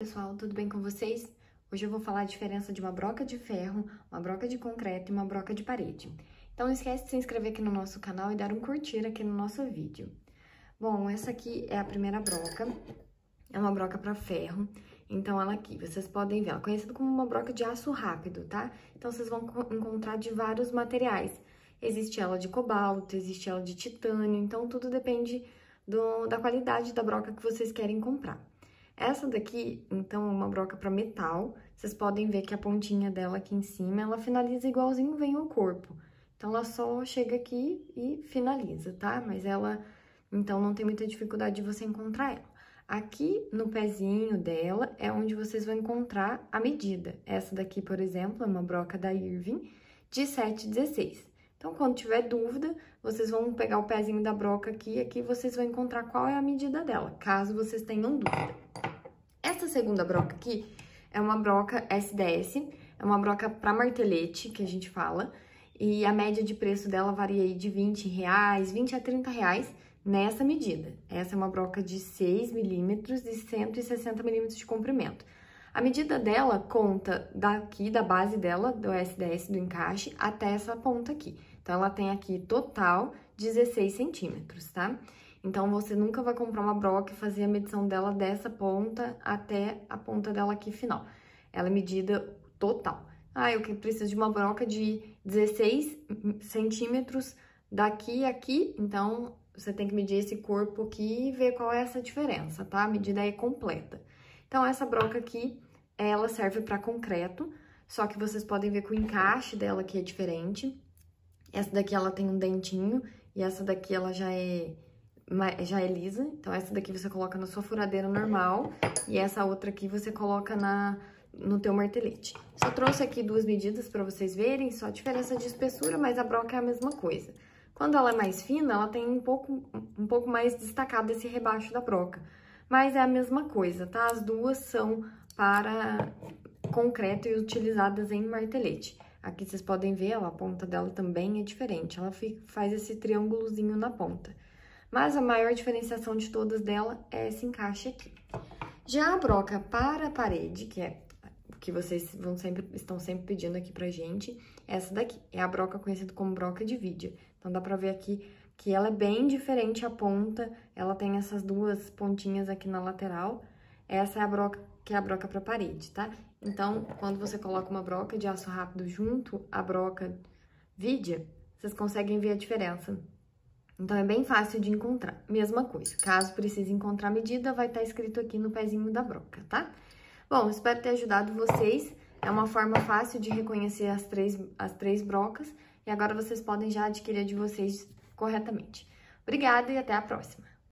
Pessoal, tudo bem com vocês? Hoje eu vou falar a diferença de uma broca de ferro, uma broca de concreto e uma broca de parede. Então não esquece de se inscrever aqui no nosso canal e dar um curtir aqui no nosso vídeo. Bom, essa aqui é a primeira broca, é uma broca para ferro, então ela aqui, vocês podem ver, ela é conhecida como uma broca de aço rápido, tá? Então vocês vão encontrar de vários materiais. Existe ela de cobalto, existe ela de titânio, então tudo depende do, da qualidade da broca que vocês querem comprar. Essa daqui, então, é uma broca para metal. Vocês podem ver que a pontinha dela aqui em cima, ela finaliza igualzinho vem o corpo. Então, ela só chega aqui e finaliza, tá? Mas ela, então, não tem muita dificuldade de você encontrar ela. Aqui no pezinho dela é onde vocês vão encontrar a medida. Essa daqui, por exemplo, é uma broca da Irving de 7,16. Então, quando tiver dúvida, vocês vão pegar o pezinho da broca aqui e aqui vocês vão encontrar qual é a medida dela, caso vocês tenham dúvida. Essa segunda broca aqui é uma broca SDS, é uma broca para martelete, que a gente fala, e a média de preço dela varia aí de 20 reais, 20 a 30 reais nessa medida. Essa é uma broca de 6 milímetros e 160 milímetros de comprimento. A medida dela conta daqui, da base dela, do SDS, do encaixe, até essa ponta aqui. Então, ela tem aqui total 16 centímetros, tá? Então, você nunca vai comprar uma broca e fazer a medição dela dessa ponta até a ponta dela aqui final. Ela é medida total. Ah, eu preciso de uma broca de 16 centímetros daqui a aqui, então você tem que medir esse corpo aqui e ver qual é essa diferença, tá? A medida é completa. Então, essa broca aqui, ela serve para concreto, só que vocês podem ver que o encaixe dela aqui é diferente. Essa daqui, ela tem um dentinho, e essa daqui, ela já é, já é lisa. Então, essa daqui você coloca na sua furadeira normal, e essa outra aqui você coloca na, no teu martelete. Só trouxe aqui duas medidas para vocês verem, só a diferença de espessura, mas a broca é a mesma coisa. Quando ela é mais fina, ela tem um pouco, um pouco mais destacado esse rebaixo da broca mas é a mesma coisa, tá? As duas são para concreto e utilizadas em martelete. Aqui vocês podem ver, ó, a ponta dela também é diferente, ela faz esse triângulozinho na ponta. Mas a maior diferenciação de todas dela é esse encaixe aqui. Já a broca para a parede, que é o que vocês vão sempre, estão sempre pedindo aqui pra gente, essa daqui é a broca conhecida como broca de vídeo. Então, dá pra ver aqui que ela é bem diferente a ponta, ela tem essas duas pontinhas aqui na lateral. Essa é a broca que é a broca para parede, tá? Então, quando você coloca uma broca de aço rápido junto à broca vidia, vocês conseguem ver a diferença. Então, é bem fácil de encontrar. Mesma coisa, caso precise encontrar a medida, vai estar tá escrito aqui no pezinho da broca, tá? Bom, espero ter ajudado vocês. É uma forma fácil de reconhecer as três, as três brocas. E agora vocês podem já adquirir a de vocês corretamente. Obrigada e até a próxima!